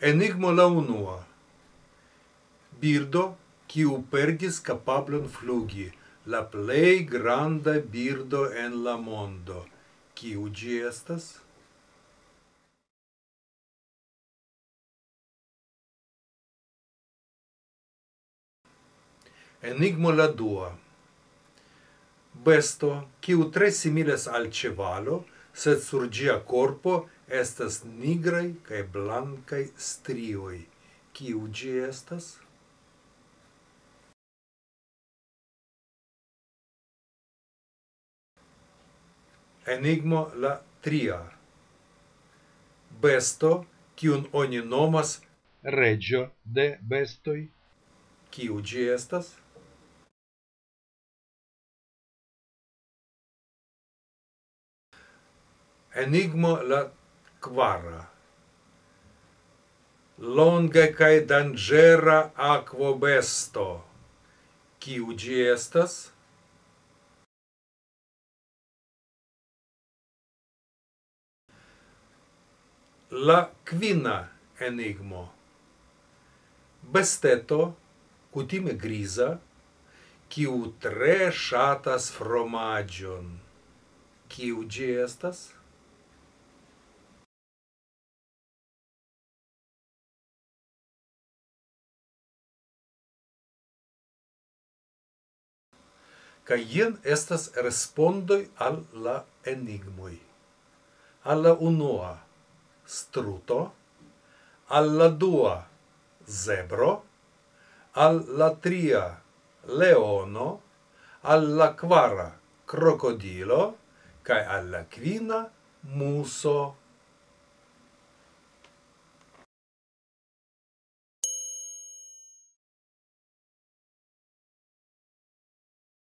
Enigmo la unua. Birdo, kiu perdis capablon flugi, la plei granda birdo en la mondo. Kiu gi estas? Enigmo la dua. Besto, kiu tre similes al cevalo, sed sur gia corpo estas nigrai cae blancai strioi. Ciu gi estas? Enigmo la tria. Besto, cium oni nomas regio de bestoi. Ciu gi estas? Enigmo la quara. Longe cae dangera aquo besto. Ciu gi estas? La quina enigmo. Besteto, cutime griza, kiu tre shatas fromagion. Kiu gi estas? ca ien estas respondoi al la enigmoi. Al la unua struto, al la dua zebro, al la tria leono, al la kvara krokodilo, alla al la muso.